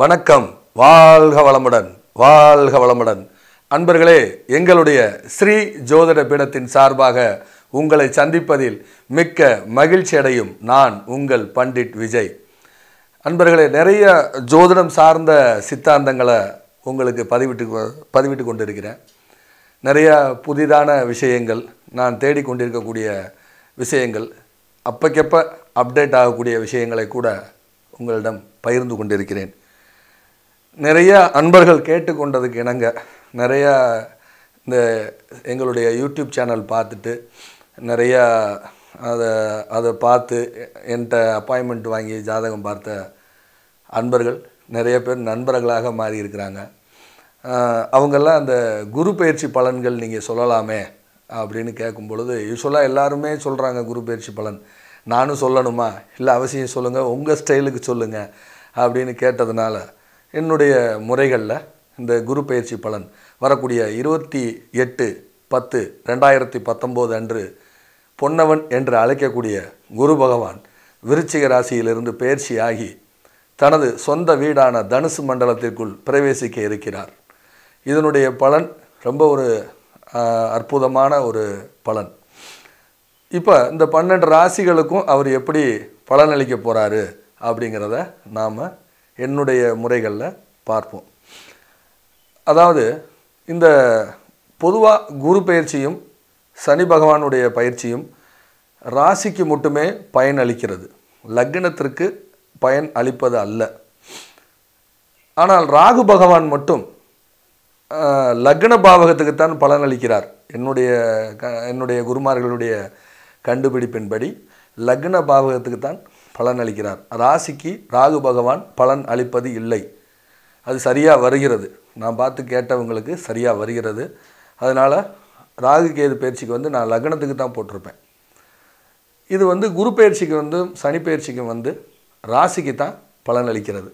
வணக்கம். வாழ்க வளமுடன் வாழ்க வளமுடன். அன்பர்களே எங்களுடைய ஸ்ரீ ஜோதிட பீடத்தின் சார்பாக உங்களை சந்திப்பதில் மிக்க மகிழ்ச்சி அடையும் நான் உங்கள் பண்டிட் விஜய். அன்பர்களே நிறைய ஜோதிடம் சார்ந்த சித்தாந்தங்களை உங்களுக்கு பதிவிட்டு பதிவிட்டு கொண்டிருக்கிறேன். நிறையா புதிதான விஷயங்கள் நான் தேடிக்கொண்டிருக்கக்கூடிய விஷயங்கள் அப்பக்கப்ப அப்டேட் ஆகக்கூடிய விஷயங்களை கூட உங்களிடம் பகிர்ந்து கொண்டிருக்கிறேன். நிறைய அன்பர்கள் கேட்டுக்கொண்டதுக்கு இணங்க நிறையா இந்த எங்களுடைய யூடியூப் சேனல் பார்த்துட்டு நிறையா அதை அதை பார்த்து என்கிட்ட அப்பாயின்மெண்ட் வாங்கி ஜாதகம் பார்த்த அன்பர்கள் நிறைய பேர் நண்பர்களாக மாறி இருக்கிறாங்க அவங்கெல்லாம் அந்த குரு பயிற்சி பலன்கள் நீங்கள் சொல்லலாமே அப்படின்னு கேட்கும் பொழுது யூஸ்வலாக எல்லாருமே சொல்கிறாங்க குரு பயிற்சி பலன். நானும் சொல்லணுமா? இல்லை அவசியம் சொல்லுங்கள் உங்கள் ஸ்டைலுக்கு சொல்லுங்கள் அப்படின்னு கேட்டதுனால என்னுடைய முறைகளில் இந்த குரு பயிற்சி பலன் வரக்கூடிய இருபத்தி எட்டு பத்து ரெண்டாயிரத்தி பத்தொம்போது அன்று பொன்னவன் என்று அழைக்கக்கூடிய குரு பகவான் விருச்சிக ராசியிலிருந்து பயிற்சி ஆகி தனது சொந்த வீடான தனுசு மண்டலத்திற்குள் பிரவேசிக்க இருக்கிறார். இதனுடைய பலன் ரொம்ப ஒரு அற்புதமான ஒரு பலன். இப்போ இந்த பன்னெண்டு ராசிகளுக்கும் அவர் எப்படி பலனளிக்க போகிறாரு அப்படிங்கிறத நாம் என்னுடைய முறைகளில் பார்ப்போம். அதாவது இந்த பொதுவாக குரு பயிற்சியும் சனி பகவானுடைய பயிற்சியும் ராசிக்கு மட்டுமே பயன் அளிக்கிறது. லக்னத்திற்கு பயன் அளிப்பது அல்ல. ஆனால் ராகு பகவான் மட்டும் லக்ன பாவகத்துக்குத்தான் பலன் அளிக்கிறார். என்னுடைய க என்னுடைய குருமார்களுடைய கண்டுபிடிப்பின்படி லக்ன பாவகத்துக்குத்தான் பலன் அளிக்கிறார் ராசிக்கு ராகு பகவான் பலன் அளிப்பது இல்லை. அது சரியாக வருகிறது. நான் பார்த்து கேட்டவங்களுக்கு சரியாக வருகிறது. அதனால் ராகு கேது பயிற்சிக்கு வந்து நான் லக்னத்துக்கு தான் போட்டிருப்பேன். இது வந்து குரு பயிற்சிக்கு வந்து சனி பயிற்சிக்கு வந்து ராசிக்கு தான் பலன் அளிக்கிறது.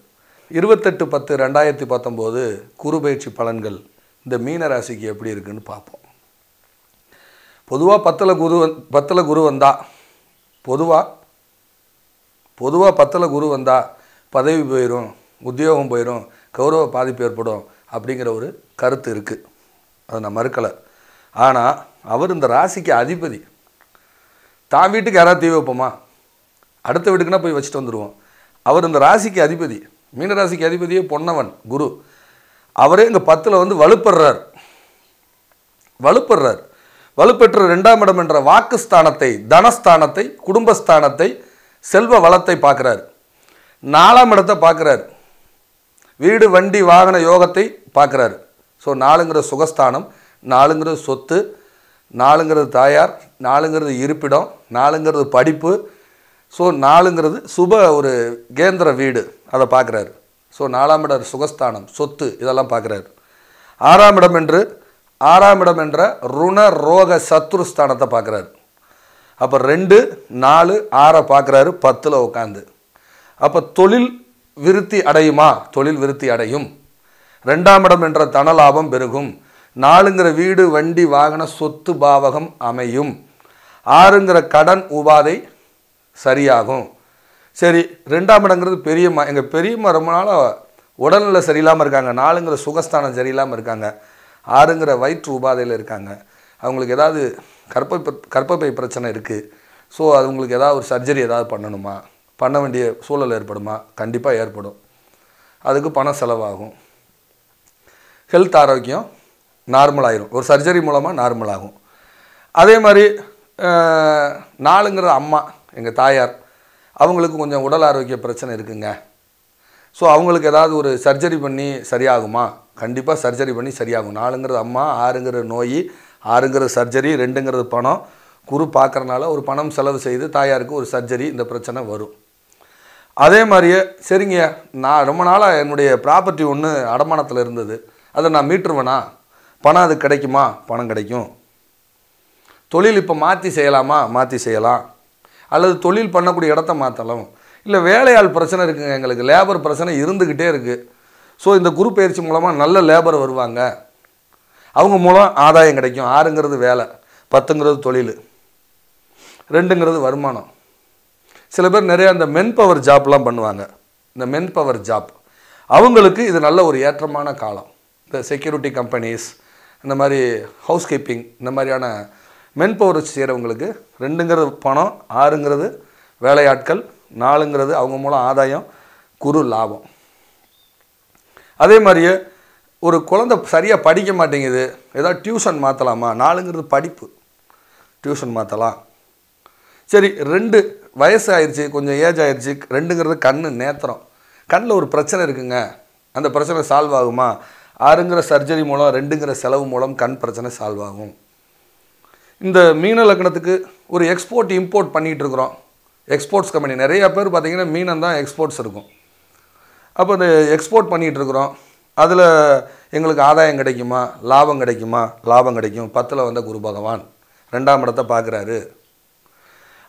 இருபத்தெட்டு பத்து ரெண்டாயிரத்தி பத்தொம்போது குரு பயிற்சி பலன்கள் இந்த மீன ராசிக்கு எப்படி இருக்குன்னு பார்ப்போம். பொதுவாக பத்தில் குரு வந் பத்தில் குரு வந்தால் பொதுவாக பொதுவாக பத்தில் குரு வந்தால் பதவி போயிடும் உத்தியோகம் போயிடும் கௌரவ பாதிப்பு ஏற்படும் அப்படிங்கிற ஒரு கருத்து இருக்குது அதை நான் மறுக்கலை. ஆனால் அவர் இந்த ராசிக்கு அதிபதி. தான் வீட்டுக்கு யாராவது தீ வைப்போமா? அடுத்த வீட்டுக்குன்னா போய் வச்சுட்டு வந்துடுவோம் அவர் இந்த ராசிக்கு அதிபதி. மீன ராசிக்கு அதிபதியே பொன்னவன் குரு. அவரே இங்கே பத்தில் வந்து வலுப்படுறார் வலுப்படுறார் வலுப்பெற்ற ரெண்டாம் இடம் என்ற வாக்குஸ்தானத்தை தனஸ்தானத்தை குடும்பஸ்தானத்தை செல்வ வளத்தை பார்க்குறாரு. நாலாம் இடத்தை பார்க்குறார். வீடு வண்டி வாகன யோகத்தை பார்க்குறாரு. ஸோ நாலுங்கிற சுகஸ்தானம் நாலுங்கிறது சொத்து நாலுங்கிறது தாயார் நாலுங்கிறது இருப்பிடம் நாலுங்கிறது படிப்பு. ஸோ நாலுங்கிறது சுப ஒரு கேந்திர வீடு அதை பார்க்குறாரு. ஸோ நாலாம் இடம் சுகஸ்தானம் சொத்து இதெல்லாம் பார்க்குறாரு. ஆறாம் இடம் என்று ஆறாம் இடம் என்ற ருண ரோக சத்ருஸ்தானத்தை பார்க்குறாரு. அப்போ ரெண்டு நாலு ஆறை பார்க்குறாரு பத்தில் உட்காந்து அப்போ தொழில் விருத்தி அடையுமா? தொழில் விருத்தி அடையும். ரெண்டாம் இடம் என்ற தனலாபம் பெருகும். நாலுங்கிற வீடு வண்டி வாகன சொத்து பாவகம் அமையும். ஆறுங்கிற கடன் உபாதை சரியாகும். சரி ரெண்டாம் இடங்கிறது பெரியம்மா எங்கள் பெரியம்மா ரொம்ப நாளாக உடல்நிலை சரியில்லாமல் இருக்காங்க. நாலுங்கிற சுகஸ்தானம் சரியில்லாமல் இருக்காங்க. ஆறுங்கிற வயிற்று உபாதையில் இருக்காங்க. அவங்களுக்கு ஏதாவது கற்பை கற்பப்பை பிரச்சனை இருக்குது ஸோ அது உங்களுக்கு ஏதாவது ஒரு சர்ஜரி ஏதாவது பண்ணணுமா? பண்ண வேண்டிய சூழல் ஏற்படுமா? கண்டிப்பாக ஏற்படும். அதுக்கு பணம் செலவாகும். ஹெல்த் ஆரோக்கியம் நார்மல் ஆயிரும். ஒரு சர்ஜரி மூலமாக நார்மல் ஆகும். அதே மாதிரி நாளுங்கிற நாலுங்கிற அம்மா எங்கள் தாயார் அவங்களுக்கு கொஞ்சம் உடல் ஆரோக்கிய பிரச்சனை இருக்குங்க. ஸோ அவங்களுக்கு ஏதாவது ஒரு சர்ஜரி பண்ணி சரியாகுமா? கண்டிப்பாக சர்ஜரி பண்ணி சரியாகும். நாலுங்கிறது அம்மா ஆறுங்கிற நோய் ஆறுங்கிறது சர்ஜரி ரெண்டுங்கிறது பணம். குரு பார்க்கறனால ஒரு பணம் செலவு செய்து தாயாருக்கு ஒரு சர்ஜரி இந்த பிரச்சனை வரும். அதே மாதிரியே சரிங்க நான் ரொம்ப நாளாக என்னுடைய ப்ராப்பர்ட்டி ஒன்று அடமானத்தில் இருந்தது. அதை நான் மீட்டுருவேனா? பணம் அது கிடைக்குமா? பணம் கிடைக்கும். தொழில் இப்போ மாற்றி செய்யலாமா? மாற்றி செய்யலாம். அல்லது தொழில் பண்ணக்கூடிய இடத்த மாற்றலாம் இல்லை வேலையாள் பிரச்சனை இருக்குங்க எங்களுக்கு. லேபர் பிரச்சனை இருந்துக்கிட்டே இருக்குது ஸோ இந்த குரு பயிற்சி மூலமாக நல்ல லேபர் வருவாங்க. அவங்க மூலம் ஆதாயம் கிடைக்கும். ஆறுங்கிறது வேலை பத்துங்கிறது தொழில் ரெண்டுங்கிறது வருமானம். சில பேர் நிறையா இந்த மென் பவர் ஜாப்லாம் பண்ணுவாங்க. இந்த மென் பவர் ஜாப் அவங்களுக்கு இது நல்ல ஒரு ஏற்றமான காலம். இந்த செக்யூரிட்டி கம்பெனிஸ் இந்த மாதிரி ஹவுஸ் கீப்பிங் இந்த மாதிரியான மென்பவர் செய்கிறவங்களுக்கு ரெண்டுங்கிறது பணம் ஆறுங்கிறது வேலையாட்கள் நாலுங்கிறது அவங்க மூலம் ஆதாயம் குறு லாபம். அதே மாதிரியே ஒரு குழந்தை சரியாக படிக்க மாட்டேங்குது ஏதாவது டியூஷன் மாற்றலாமா நாலுங்கிறது படிப்பு. டியூஷன் மாற்றலாம் சரி ரெண்டு வயசு ஆயிடுச்சு கொஞ்சம் ஏஜ் ஆயிடுச்சு ரெண்டுங்கிறது கண்ணு நேத்திரம். கண்ணில் ஒரு பிரச்சனை இருக்குங்க. அந்த பிரச்சனை சால்வ் ஆகுமா? ஆறுங்கிற சர்ஜரி மூலம் ரெண்டுங்கிற செலவு மூலம் கண் பிரச்சனை சால்வ் ஆகும். இந்த மீன லக்னத்துக்கு ஒரு எக்ஸ்போர்ட் இம்போர்ட் பண்ணிகிட்டு இருக்கிறோம். எக்ஸ்போர்ட்ஸ் கம்பெனி நிறைய பேர் பார்த்தீங்கன்னா மீனம் தான் எக்ஸ்போர்ட்ஸ் இருக்கும். அப்போ இந்த எக்ஸ்போர்ட் பண்ணிகிட்டு இருக்கிறோம். அதில் எங்களுக்கு ஆதாயம் கிடைக்குமா? லாபம் கிடைக்குமா? லாபம் கிடைக்கும். பத்தில் வந்த குரு பகவான் ரெண்டாம் இடத்தை பார்க்குறாரு.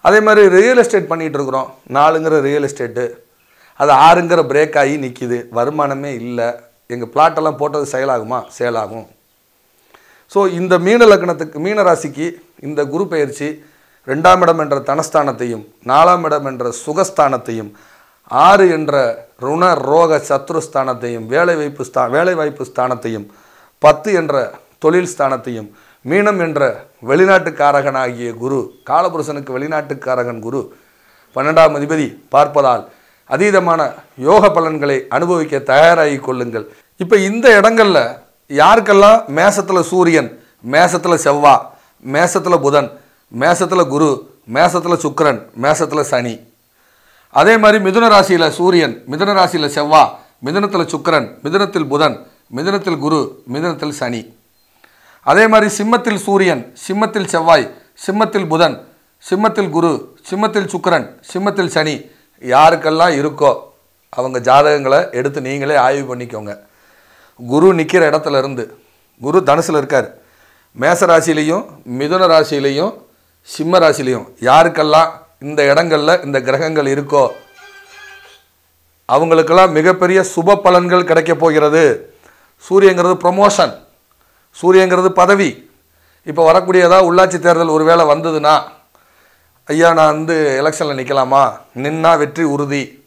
அதே மாதிரி ரியல் எஸ்டேட் பண்ணிகிட்டு இருக்கிறோம். நாலுங்கிற ரியல் எஸ்டேட்டு அது ஆறுங்கிற பிரேக் ஆகி நிற்கிது வருமானமே இல்லை. எங்கள் பிளாட்டெல்லாம் போட்டது செயலாகுமா? செயலாகும். ஸோ இந்த மீன லக்னத்துக்கு மீன ராசிக்கு இந்த குரு பயிற்சி ரெண்டாம் இடம் என்ற தனஸ்தானத்தையும் நாலாம் இடம் என்ற சுகஸ்தானத்தையும் ஆறு என்ற ருண ரோக சத்ரு ஸ்தானத்தையும் வேலைவாய்ப்பு ஸ்தா வேலைவாய்ப்பு ஸ்தானத்தையும் பத்து என்ற தொழில் ஸ்தானத்தையும் மீனம் என்ற வெளிநாட்டுக்காரகனாகிய குரு காலபுருஷனுக்கு வெளிநாட்டுக்காரகன் குரு பன்னெண்டாம் அதிபதி பார்ப்பதால் அதீதமான யோக பலன்களை அனுபவிக்க தயாராகி கொள்ளுங்கள். இப்போ இந்த இடங்களில் யாருக்கெல்லாம் மேசத்தில் சூரியன் மேசத்தில் செவ்வா மேசத்தில் புதன் மேசத்தில் குரு மேசத்தில் சுக்கரன் மேசத்தில் சனி அதே மாதிரி மிதுன ராசியில் சூரியன் மிதுன ராசியில் செவ்வா மிதுனத்தில் சுக்கரன் மிதுனத்தில் புதன் மிதுனத்தில் குரு மிதுனத்தில் சனி. அதே மாதிரி சிம்மத்தில் சூரியன் சிம்மத்தில் செவ்வாய் சிம்மத்தில் புதன் சிம்மத்தில் குரு சிம்மத்தில் சுக்கிரன் சிம்மத்தில் சனி யாருக்கெல்லாம் இருக்கோ அவங்க ஜாதகங்களை எடுத்து நீங்களே ஆய்வு பண்ணிக்கோங்க. குரு நிற்கிற இடத்துல இருந்து குரு தனுசில் இருக்கார். மேச ராசியிலையும் மிதுன ராசியிலையும் சிம்ம ராசிலையும் யாருக்கெல்லாம் இந்த இடங்களில் இந்த கிரகங்கள் இருக்கோ அவங்களுக்கெல்லாம் மிகப்பெரிய சுப பலன்கள் கிடைக்க போகிறது. சூரியங்கிறது ப்ரொமோஷன் சூரியங்கிறது பதவி. இப்போ வரக்கூடியதாக உள்ளாட்சி தேர்தல் ஒருவேளை வந்ததுன்னா ஐயா நான் வந்து எலெக்ஷனில் நிற்கலாமா நின்னா வெற்றி உறுதி.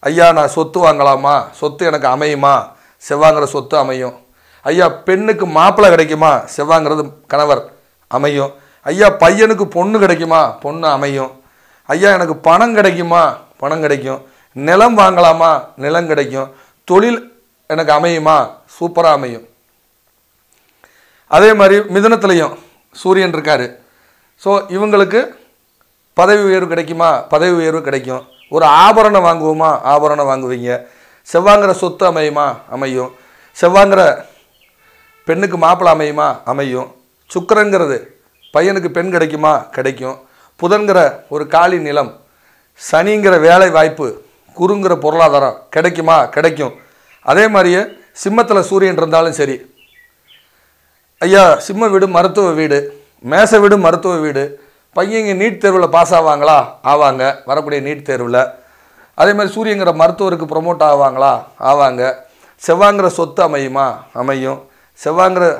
ஐயா நான் சொத்து வாங்கலாமா? சொத்து எனக்கு அமையுமா? செவ்வாங்கிற சொத்து அமையும். ஐயா பெண்ணுக்கு மாப்பிள்ளை கிடைக்குமா? செவ்வாங்கிறது கணவர் அமையும். ஐயா பையனுக்கு பொண்ணு கிடைக்குமா? பொண்ணு அமையும். ஐயா எனக்கு பணம் கிடைக்குமா? பணம் கிடைக்கும். நிலம் வாங்கலாமா? நிலம் கிடைக்கும். தொழில் எனக்கு அமையுமா? சூப்பராக அமையும். அதே மாதிரி மிதனத்துலேயும் சூரியன் இருக்கார். ஸோ இவங்களுக்கு பதவி உயர்வு கிடைக்குமா? பதவி உயர்வு கிடைக்கும். ஒரு ஆபரணம் வாங்குவோமா? ஆபரணம் வாங்குவீங்க. செவ்வாங்கிற சொத்து அமையுமா? அமையும். செவ்வாங்கிற பெண்ணுக்கு மாப்பிள்ளை அமையுமா? அமையும். சுக்கிரங்கிறது பையனுக்கு பெண் கிடைக்குமா? கிடைக்கும். புதன்கிற ஒரு காலி நிலம் சனிங்கிற வேலை வாய்ப்பு குறுங்கிற பொருளாதாரம் கிடைக்குமா? கிடைக்கும். அதே மாதிரியே சிம்மத்தில் சூரியன் இருந்தாலும் சரி. ஐயா சிம்ம வீடு மருத்துவ வீடு மேச வீடு மருத்துவ வீடு பையங்க நீட் தேர்வில் பாஸ் ஆவாங்களா? ஆவாங்க. வரக்கூடிய நீட் தேர்வில். அதே மாதிரி சூரியங்கிற மருத்துவருக்கு ப்ரொமோட் ஆவாங்களா? ஆவாங்க. செவ்வாங்கிற சொத்து அமையுமா? அமையும். செவ்வாங்கிற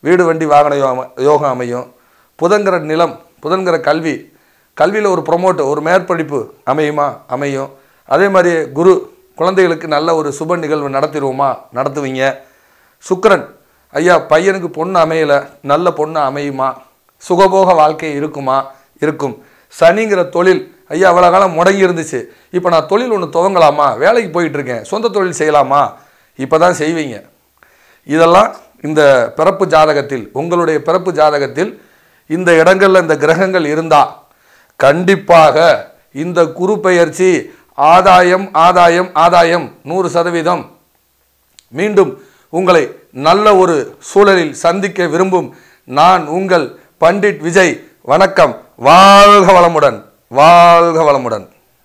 வீடு வண்டி வாகன யோகம் யோகம் அமையும். புதங்கிற நிலம் புதன்கிற கல்வி கல்வியில் ஒரு ப்ரொமோட் ஒரு மேற்படிப்பு அமையுமா? அமையும். அதே மாதிரி குரு குழந்தைகளுக்கு நல்ல ஒரு சுப நிகழ்வு நடத்திடுவோமா? நடத்துவீங்க. சுக்கரன் ஐயா பையனுக்கு பொண்ணு அமையலை நல்ல பொண்ணு அமையுமா? சுகபோக வாழ்க்கை இருக்குமா? இருக்கும். சனிங்கிற தொழில் ஐயா அவ்வளோ காலம் முடங்கி இருந்துச்சு. இப்போ நான் தொழில் ஒன்று துவங்கலாமா? வேலைக்கு போயிட்டுருக்கேன். சொந்த தொழில் செய்யலாமா? இப்போ தான் செய்வீங்க. இதெல்லாம் இந்த பிறப்பு ஜாதகத்தில் உங்களுடைய பிறப்பு ஜாதகத்தில் இந்த இடங்களில் இந்த கிரகங்கள் இருந்தால் கண்டிப்பாக இந்த குரு பெயர்ச்சி ஆதாயம் ஆதாயம் ஆதாயம் நூறு சதவீதம். மீண்டும் உங்களை நல்ல ஒரு சூழலில் சந்திக்க விரும்பும் நான் உங்கள் பண்டிட் விஜய். வணக்கம். வாழ்க வளமுடன். வாழ்க வளமுடன்.